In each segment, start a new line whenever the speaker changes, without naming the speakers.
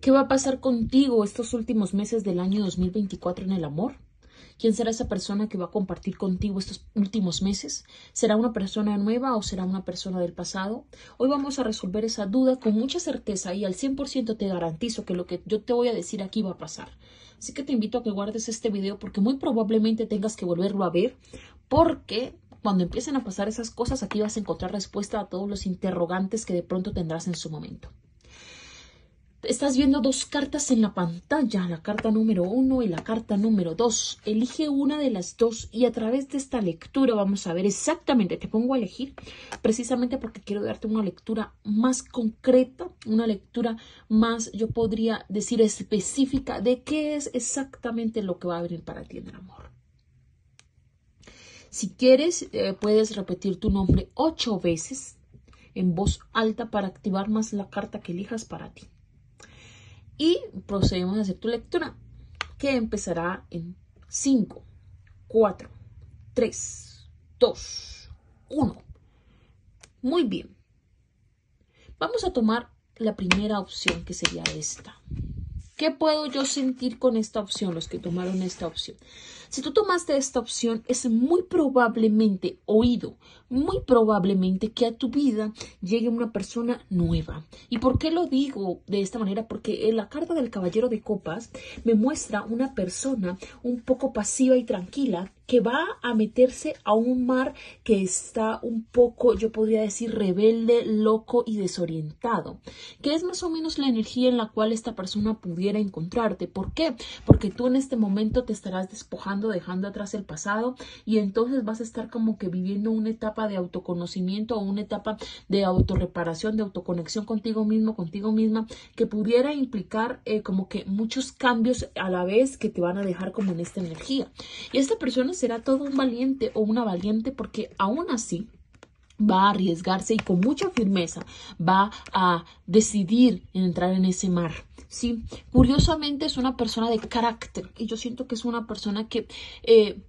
¿Qué va a pasar contigo estos últimos meses del año 2024 en el amor? ¿Quién será esa persona que va a compartir contigo estos últimos meses? ¿Será una persona nueva o será una persona del pasado? Hoy vamos a resolver esa duda con mucha certeza y al 100% te garantizo que lo que yo te voy a decir aquí va a pasar. Así que te invito a que guardes este video porque muy probablemente tengas que volverlo a ver porque cuando empiecen a pasar esas cosas aquí vas a encontrar respuesta a todos los interrogantes que de pronto tendrás en su momento. Estás viendo dos cartas en la pantalla, la carta número uno y la carta número dos. Elige una de las dos y a través de esta lectura vamos a ver exactamente, te pongo a elegir precisamente porque quiero darte una lectura más concreta, una lectura más, yo podría decir, específica de qué es exactamente lo que va a venir para ti en el amor. Si quieres, eh, puedes repetir tu nombre ocho veces en voz alta para activar más la carta que elijas para ti y procedemos a hacer tu lectura que empezará en 5, 4, 3, 2, 1. Muy bien. Vamos a tomar la primera opción que sería esta. ¿Qué puedo yo sentir con esta opción, los que tomaron esta opción? Si tú tomaste esta opción, es muy probablemente oído, muy probablemente que a tu vida llegue una persona nueva. ¿Y por qué lo digo de esta manera? Porque la carta del caballero de copas me muestra una persona un poco pasiva y tranquila que va a meterse a un mar que está un poco, yo podría decir, rebelde, loco y desorientado, que es más o menos la energía en la cual esta persona pudiera encontrarte. ¿Por qué? Porque tú en este momento te estarás despojando, dejando atrás el pasado y entonces vas a estar como que viviendo una etapa de autoconocimiento o una etapa de autorreparación, de autoconexión contigo mismo, contigo misma, que pudiera implicar eh, como que muchos cambios a la vez que te van a dejar como en esta energía. Y esta persona será todo un valiente o una valiente porque aún así va a arriesgarse y con mucha firmeza va a decidir entrar en ese mar. Sí, curiosamente es una persona de carácter y yo siento que es una persona que eh,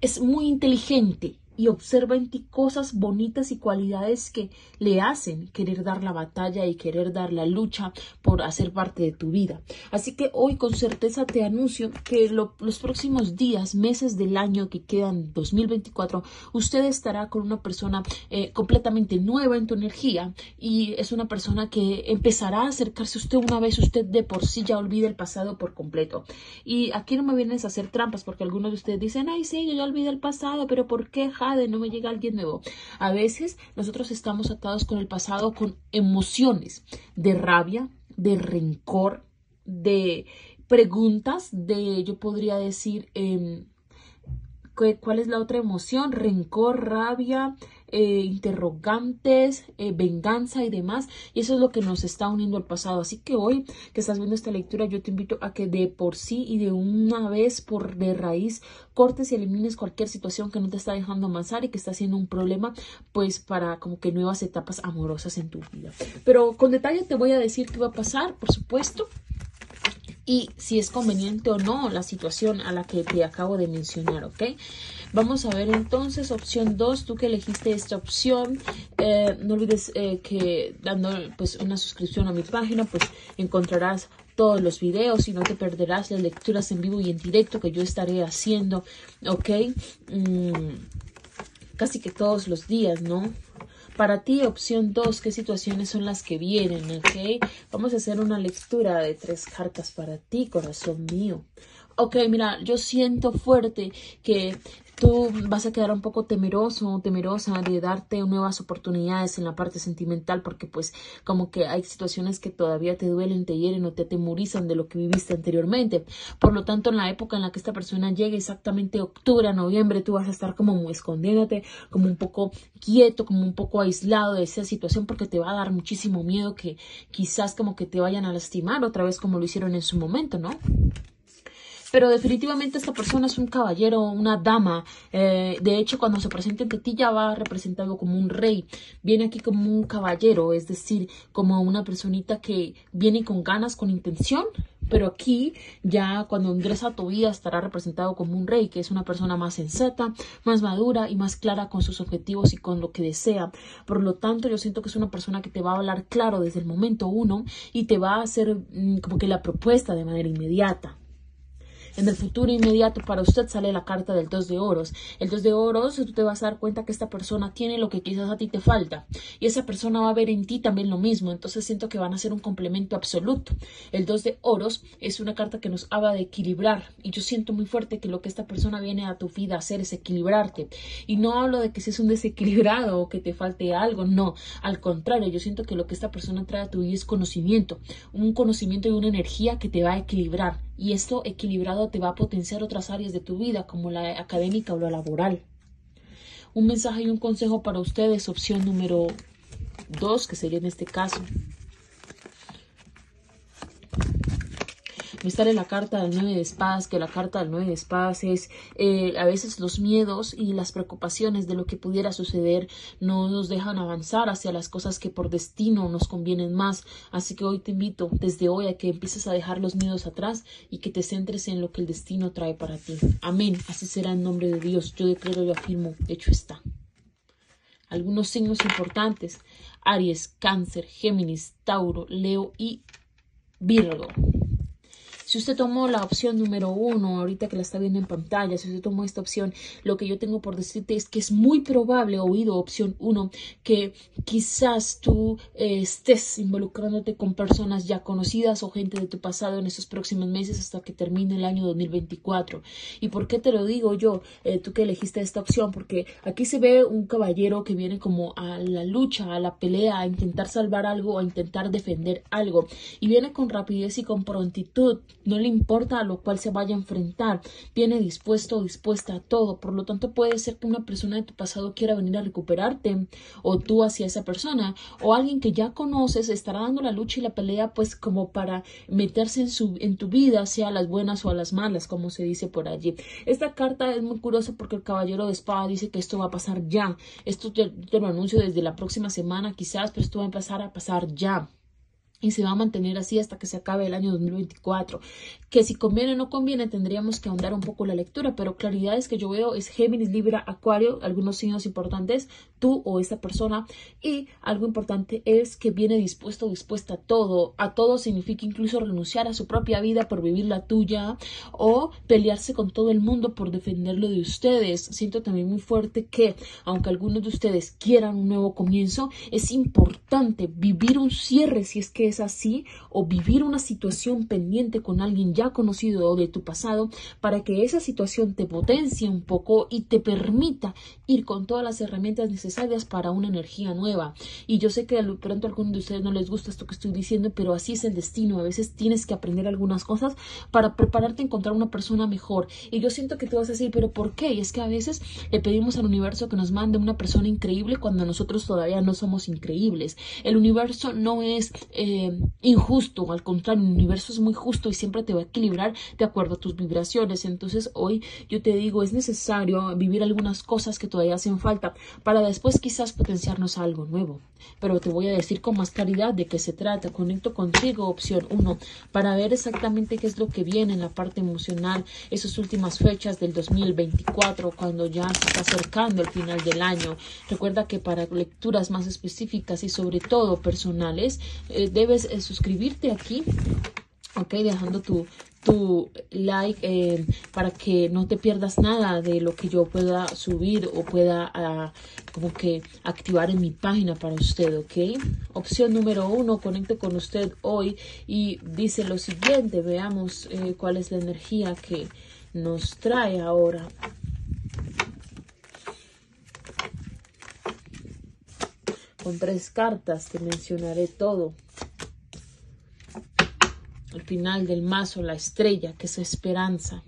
es muy inteligente y observa en ti cosas bonitas y cualidades que le hacen querer dar la batalla y querer dar la lucha por hacer parte de tu vida. Así que hoy con certeza te anuncio que los próximos días, meses del año que quedan 2024, usted estará con una persona eh, completamente nueva en tu energía y es una persona que empezará a acercarse a usted una vez usted de por sí ya olvide el pasado por completo. Y aquí no me vienes a hacer trampas porque algunos de ustedes dicen, ay, sí, yo ya olvidé el pasado, pero ¿por qué? De no me llega alguien nuevo. A veces nosotros estamos atados con el pasado, con emociones de rabia, de rencor, de preguntas, de, yo podría decir, em, ¿cuál es la otra emoción? Rencor, rabia, eh, interrogantes, eh, venganza y demás. Y eso es lo que nos está uniendo al pasado. Así que hoy que estás viendo esta lectura, yo te invito a que de por sí y de una vez por de raíz cortes y elimines cualquier situación que no te está dejando avanzar y que está siendo un problema, pues para como que nuevas etapas amorosas en tu vida. Pero con detalle te voy a decir qué va a pasar, por supuesto y si es conveniente o no la situación a la que te acabo de mencionar, ¿ok? Vamos a ver entonces opción 2, tú que elegiste esta opción, eh, no olvides eh, que dando pues una suscripción a mi página pues encontrarás todos los videos y no te perderás las lecturas en vivo y en directo que yo estaré haciendo, ¿ok? Mm, casi que todos los días, ¿no? Para ti, opción 2, ¿qué situaciones son las que vienen? ¿Ok? Vamos a hacer una lectura de tres cartas para ti, corazón mío. Ok, mira, yo siento fuerte que tú vas a quedar un poco temeroso o temerosa de darte nuevas oportunidades en la parte sentimental porque pues como que hay situaciones que todavía te duelen, te hieren o te atemorizan de lo que viviste anteriormente. Por lo tanto, en la época en la que esta persona llegue, exactamente octubre noviembre, tú vas a estar como escondiéndote, como un poco quieto, como un poco aislado de esa situación porque te va a dar muchísimo miedo que quizás como que te vayan a lastimar otra vez como lo hicieron en su momento, ¿no? Pero definitivamente esta persona es un caballero, una dama. Eh, de hecho, cuando se presenta ante ti ya va representado como un rey. Viene aquí como un caballero, es decir, como una personita que viene con ganas, con intención, Pero aquí ya cuando ingresa a tu vida estará representado como un rey, que es una persona más sensata, más madura y más clara con sus objetivos y con lo que desea. Por lo tanto, yo siento que es una persona que te va a hablar claro desde el momento uno y te va a hacer mm, como que la propuesta de manera inmediata. En el futuro inmediato para usted sale la carta del dos de oros. El dos de oros, tú te vas a dar cuenta que esta persona tiene lo que quizás a ti te falta. Y esa persona va a ver en ti también lo mismo. Entonces siento que van a ser un complemento absoluto. El dos de oros es una carta que nos habla de equilibrar. Y yo siento muy fuerte que lo que esta persona viene a tu vida a hacer es equilibrarte. Y no hablo de que seas un desequilibrado o que te falte algo. No. Al contrario, yo siento que lo que esta persona trae a tu vida es conocimiento. Un conocimiento y una energía que te va a equilibrar y esto equilibrado te va a potenciar otras áreas de tu vida como la académica o la laboral. Un mensaje y un consejo para ustedes, opción número dos, que sería en este caso. Sale la carta del nueve de espadas, que la carta del nueve de espadas es eh, a veces los miedos y las preocupaciones de lo que pudiera suceder no nos dejan avanzar hacia las cosas que por destino nos convienen más. Así que hoy te invito desde hoy a que empieces a dejar los miedos atrás y que te centres en lo que el destino trae para ti. Amén. Así será en nombre de Dios. Yo declaro, yo afirmo, hecho está. Algunos signos importantes. Aries, Cáncer, Géminis, Tauro, Leo y Virgo. Si usted tomó la opción número uno, ahorita que la está viendo en pantalla, si usted tomó esta opción, lo que yo tengo por decirte es que es muy probable, oído opción uno, que quizás tú eh, estés involucrándote con personas ya conocidas o gente de tu pasado en esos próximos meses hasta que termine el año 2024. ¿Y por qué te lo digo yo, eh, tú que elegiste esta opción? Porque aquí se ve un caballero que viene como a la lucha, a la pelea, a intentar salvar algo, a intentar defender algo. Y viene con rapidez y con prontitud no le importa a lo cual se vaya a enfrentar, viene dispuesto o dispuesta a todo, por lo tanto puede ser que una persona de tu pasado quiera venir a recuperarte o tú hacia esa persona o alguien que ya conoces estará dando la lucha y la pelea pues como para meterse en, su, en tu vida, sea a las buenas o a las malas, como se dice por allí. Esta carta es muy curiosa porque el caballero de espada dice que esto va a pasar ya, esto te, te lo anuncio desde la próxima semana quizás, pero esto va a empezar a pasar ya y se va a mantener así hasta que se acabe el año 2024. Que si conviene o no conviene, tendríamos que ahondar un poco la lectura, pero claridades que yo veo es Géminis, Libra, Acuario, algunos signos importantes, tú o esta persona, y algo importante es que viene dispuesto o dispuesta a todo. A todo significa incluso renunciar a su propia vida por vivir la tuya o pelearse con todo el mundo por defenderlo de ustedes. Siento también muy fuerte que, aunque algunos de ustedes quieran un nuevo comienzo, es importante vivir un cierre si es que es así o vivir una situación pendiente con alguien ya conocido o de tu pasado para que esa situación te potencie un poco y te permita ir con todas las herramientas necesarias para una energía nueva. Y yo sé que de pronto a algunos de ustedes no les gusta esto que estoy diciendo, pero así es el destino. A veces tienes que aprender algunas cosas para prepararte a encontrar una persona mejor. Y yo siento que tú vas a decir, pero ¿por qué? Y es que a veces le pedimos al universo que nos mande una persona increíble cuando nosotros todavía no somos increíbles. El universo no es eh, injusto, al contrario, el universo es muy justo y siempre te va a equilibrar de acuerdo a tus vibraciones. Entonces hoy yo te digo, es necesario vivir algunas cosas que todavía hacen falta para después quizás potenciarnos algo nuevo. Pero te voy a decir con más claridad de qué se trata. Conecto contigo, opción 1, para ver exactamente qué es lo que viene en la parte emocional, esas últimas fechas del 2024, cuando ya se está acercando el final del año. Recuerda que para lecturas más específicas y sobre todo personales, eh, eh, suscribirte aquí, ok, dejando tu, tu like eh, para que no te pierdas nada de lo que yo pueda subir o pueda ah, como que activar en mi página para usted, ¿ok? Opción número uno, conecte con usted hoy y dice lo siguiente, veamos eh, cuál es la energía que nos trae ahora. Con tres cartas te mencionaré todo final del mazo la estrella, que es esperanza.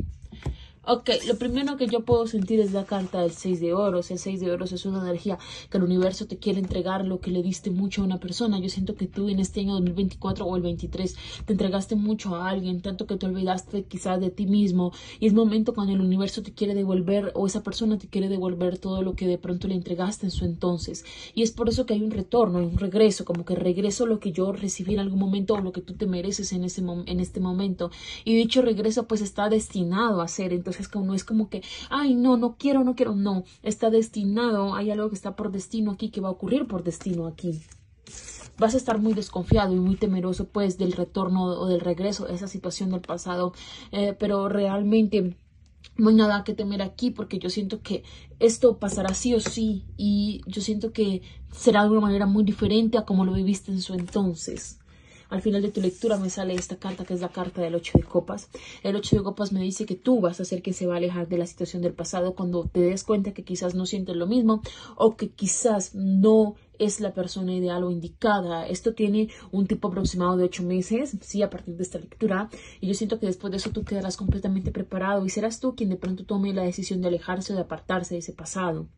Ok, lo primero que yo puedo sentir es la carta del 6 de oros. El 6 de oros es una energía que el universo te quiere entregar lo que le diste mucho a una persona. Yo siento que tú en este año 2024 o el 23 te entregaste mucho a alguien, tanto que te olvidaste quizás de ti mismo. Y es momento cuando el universo te quiere devolver o esa persona te quiere devolver todo lo que de pronto le entregaste en su entonces. Y es por eso que hay un retorno, un regreso, como que regreso lo que yo recibí en algún momento o lo que tú te mereces en, ese en este momento. Y dicho regreso pues está destinado a ser. Entonces es como, no es como que, ay, no, no quiero, no quiero, no, está destinado, hay algo que está por destino aquí, que va a ocurrir por destino aquí. Vas a estar muy desconfiado y muy temeroso pues del retorno o del regreso a esa situación del pasado, eh, pero realmente no hay nada que temer aquí porque yo siento que esto pasará sí o sí y yo siento que será de una manera muy diferente a como lo viviste en su entonces. Al final de tu lectura me sale esta carta que es la carta del ocho de copas. El ocho de copas me dice que tú vas a ser quien se va a alejar de la situación del pasado cuando te des cuenta que quizás no sientes lo mismo o que quizás no es la persona ideal o indicada. Esto tiene un tipo aproximado de ocho meses, sí, a partir de esta lectura. Y yo siento que después de eso tú quedarás completamente preparado y serás tú quien de pronto tome la decisión de alejarse o de apartarse de ese pasado.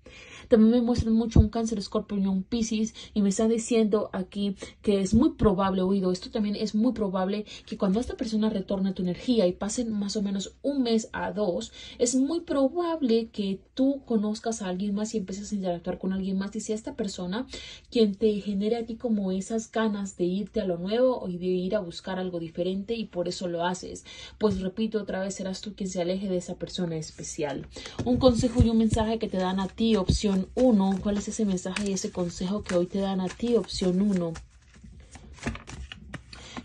También me muestran mucho un cáncer, escorpio y un piscis y me está diciendo aquí que es muy probable, oído, esto también es muy probable que cuando esta persona retorne tu energía y pasen más o menos un mes a dos, es muy probable que tú conozcas a alguien más y empieces a interactuar con alguien más y si esta persona quien te genere a ti como esas ganas de irte a lo nuevo y de ir a buscar algo diferente y por eso lo haces. Pues repito otra vez, serás tú quien se aleje de esa persona especial. Un consejo y un mensaje que te dan a ti, opción 1. ¿Cuál es ese mensaje y ese consejo que hoy te dan a ti, opción 1?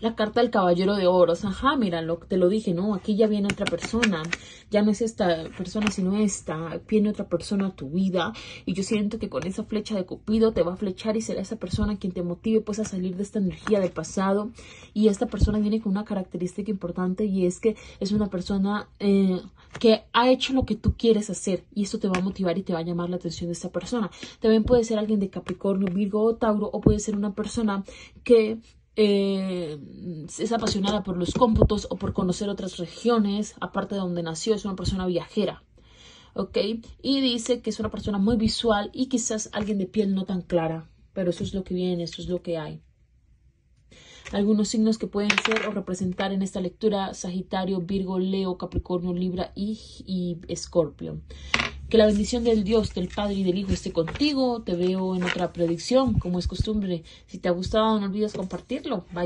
La carta del caballero de oros. Ajá, mira, lo, te lo dije, ¿no? Aquí ya viene otra persona. Ya no es esta persona, sino esta. Viene otra persona a tu vida. Y yo siento que con esa flecha de Cupido te va a flechar y será esa persona quien te motive pues a salir de esta energía del pasado. Y esta persona viene con una característica importante y es que es una persona eh, que ha hecho lo que tú quieres hacer. Y eso te va a motivar y te va a llamar la atención de esta persona. También puede ser alguien de Capricornio, Virgo o Tauro. O puede ser una persona que eh, es apasionada por los cómputos o por conocer otras regiones, aparte de donde nació, es una persona viajera. ¿Ok? Y dice que es una persona muy visual y quizás alguien de piel no tan clara, pero eso es lo que viene, eso es lo que hay. Algunos signos que pueden ser o representar en esta lectura Sagitario, Virgo, Leo, Capricornio, Libra y, y Escorpio. Que la bendición del Dios, del Padre y del Hijo esté contigo. Te veo en otra predicción, como es costumbre. Si te ha gustado, no olvides compartirlo. Bye.